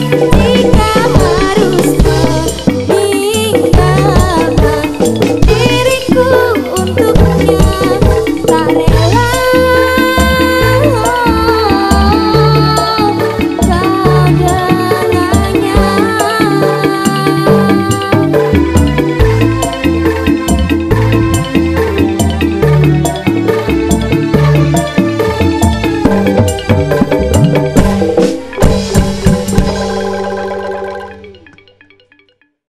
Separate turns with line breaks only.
Ketika